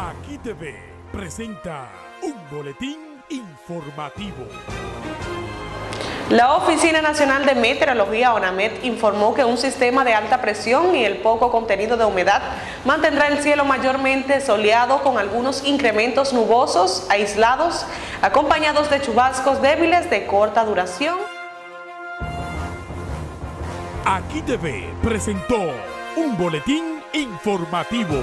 Aquí TV presenta un boletín informativo. La Oficina Nacional de Meteorología, ONAMET, informó que un sistema de alta presión y el poco contenido de humedad mantendrá el cielo mayormente soleado con algunos incrementos nubosos aislados, acompañados de chubascos débiles de corta duración. Aquí TV presentó un boletín informativo.